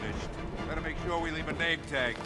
finished. Better make sure we leave a name tag.